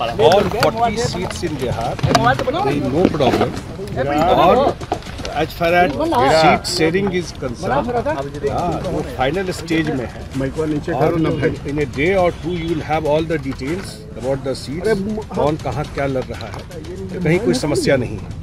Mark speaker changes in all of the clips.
Speaker 1: all 40 seats in Bihar, there is no problem. और as far as seat sharing is concerned, हाँ, वो final stage में है
Speaker 2: mic
Speaker 1: और in a day or two you will have all the details about the seats, कौन कहाँ क्या लड़ रहा है तो कहीं कोई समस्या नहीं है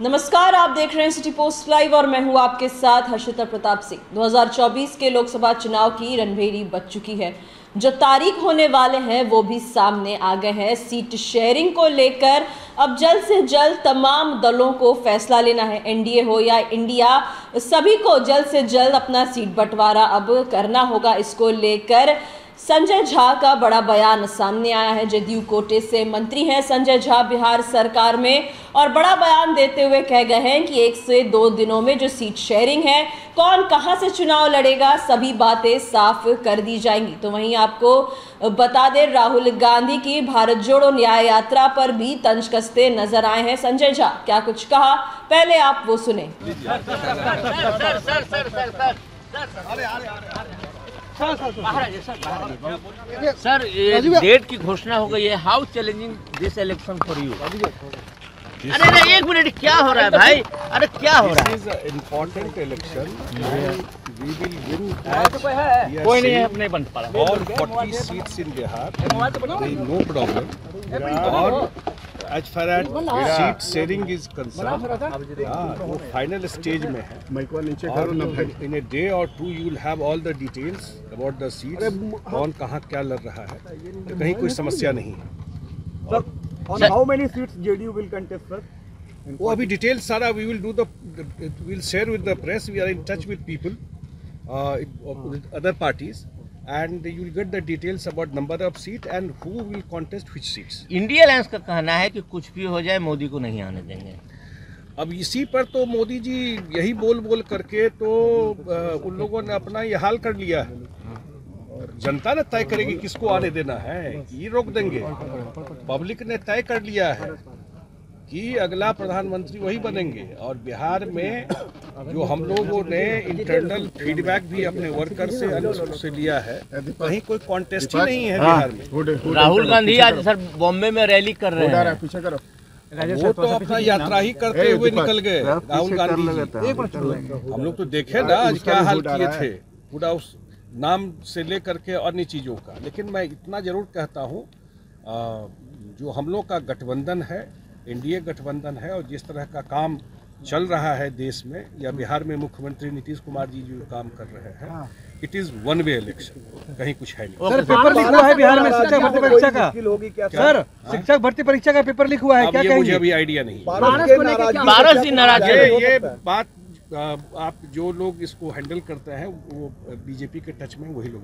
Speaker 3: नमस्कार आप देख रहे हैं सिटी पोस्ट लाइव और मैं हूँ आपके साथ हर्षिता प्रताप सिंह 2024 के लोकसभा चुनाव की रणभेरी बच चुकी है जो तारीख होने वाले हैं, वो भी सामने आ गए हैं। सीट शेयरिंग को लेकर अब जल्द से जल्द तमाम दलों को फैसला लेना है, एनडीए हो या इंडिया, सभी को जल्द से जल्द अपना सीट बंटवारा अब करना होगा। इसको लेकर संजय झा का बड़ा बयान सामने आया है जदयू कोटे से मंत्री हैं संजय झा बिहार सरकार में और बड़ा बयान देते हुए कह गए हैं कि एक से दो दिनों में जो सीट शेयरिंग है कौन कहाँ से चुनाव लड़ेगा सभी बातें साफ़ कर दी जाएँगी तो वहीं आपको बता दें राहुल गांधी की भारत जोड़ो न्याय यात्रा पर भी तंज कसते नज़र आए हैं संजय झा क्या कुछ कहा पहले आप वो सुने
Speaker 4: सर डेट की घोषणा हो गई है। How challenging this election for you अरे अरे एक मिनट क्या हो रहा है भाई? अरे क्या हो रहा है?
Speaker 1: इम्पोर्टेंट इलेक्शन
Speaker 4: कोई नहीं बन पा रहा
Speaker 1: all 40 seats in Bihar no problem as far seat sharing is concern वो फाइनल स्टेज में है। In a day or two you will have all the details about the seat कौन कहाँ क्या लड़ रहा है। तो कहीं कोई समस्या नहीं है।
Speaker 2: How many seats JDU will contest sir
Speaker 1: वो अभी डिटेल सारा we will do the will share with the press we are in touch with people other parties and you will get the details about number of seat and who will contest which seats.
Speaker 4: India alliance का कहना है कि कुछ भी हो जाए मोदी को नहीं आने देंगे।
Speaker 1: अब इसी पर तो मोदी जी यही बोल बोल करके तो उन लोगों ने अपना ये हाल कर लिया। है और जनता ने तय करेगी किसको आने देना है ये रोक देंगे। पब्लिक ने तय कर लिया है। कि अगला प्रधानमंत्री वही बनेंगे। और बिहार में जो हम लोगों ने इंटरनल फीडबैक भी अपने वर्कर से अन्य से लिया है कहीं कोई कॉन्टेस्ट ही नहीं है बिहार में।
Speaker 4: राहुल गांधी आज सर बॉम्बे में रैली कर रहे हैं।
Speaker 2: पीछे करो।
Speaker 1: वो तो अपना यात्रा ही करते हुए निकल गए। राहुल गांधी हम लोग तो देखे ना आज क्या हाल किए थे। पूरा उस नाम से लेकर के अन्य चीज़ों का। लेकिन मैं इतना ज़रूर कहता हूँ जो हम लोग का गठबंधन है एनडीए गठबंधन है और जिस तरह का काम चल रहा है देश में या बिहार में मुख्यमंत्री नीतीश कुमार जी जो काम कर रहे हैं it is one way election कहीं कुछ है नहीं।
Speaker 5: सर पेपर लिख हुआ है बिहार में शिक्षक भर्ती परीक्षा का।
Speaker 2: होगी क्या
Speaker 5: सर शिक्षक भर्ती परीक्षा का पेपर लिख हुआ है क्या
Speaker 1: मुझे अभी आइडिया नहीं है।
Speaker 4: बारह दिन नाराज़
Speaker 1: ये
Speaker 4: है
Speaker 1: ये बात आप जो लोग इसको हैंडल करते हैं वो बीजेपी के टच में वही लोग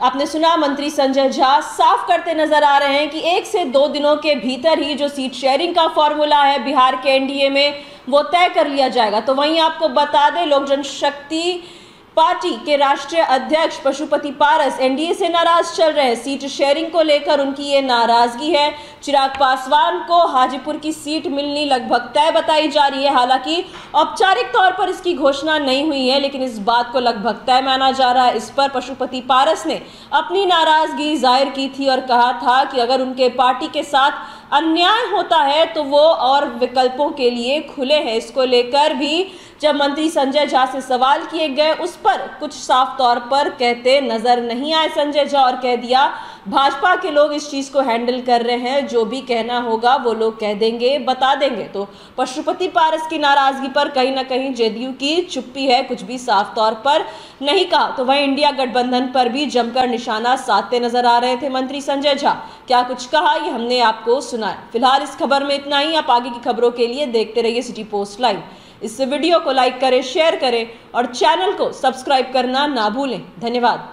Speaker 3: आपने सुना मंत्री संजय झा साफ़ करते नज़र आ रहे हैं कि एक से दो दिनों के भीतर ही जो सीट शेयरिंग का फॉर्मूला है बिहार के एनडीए में वो तय कर लिया जाएगा। तो वहीं आपको बता दें लोक जनशक्ति पार्टी के राष्ट्रीय अध्यक्ष पशुपति पारस एनडीए से नाराज़ चल रहे सीट शेयरिंग को लेकर उनकी ये नाराज़गी है। चिराग पासवान को हाजीपुर की सीट मिलनी लगभग तय बताई जा रही है। हालाँकि औपचारिक तौर पर इसकी घोषणा नहीं हुई है, लेकिन इस बात को लगभग तय माना जा रहा है। इस पर पशुपति पारस ने अपनी नाराज़गी ज़ाहिर की थी और कहा था कि अगर उनके पार्टी के साथ अन्याय होता है तो वो और विकल्पों के लिए खुले हैं। इसको लेकर भी जब मंत्री संजय झा से सवाल किए गए, उस पर कुछ साफ़ तौर पर कहते नज़र नहीं आए संजय झा और कह दिया भाजपा के लोग इस चीज़ को हैंडल कर रहे हैं, जो भी कहना होगा वो लोग कह देंगे, बता देंगे। तो पशुपति पारस की नाराज़गी पर कहीं ना कहीं जेडीयू की चुप्पी है, कुछ भी साफ़ तौर पर नहीं कहा। तो वहीं इंडिया गठबंधन पर भी जमकर निशाना साधते नज़र आ रहे थे मंत्री संजय झा। क्या कुछ कहा, ये हमने आपको सुनाया। फ़िलहाल इस खबर में इतना ही, आप आगे की खबरों के लिए देखते रहिए सिटी पोस्ट लाइव। इस वीडियो को लाइक करें, शेयर करें और चैनल को सब्सक्राइब करना ना भूलें। धन्यवाद।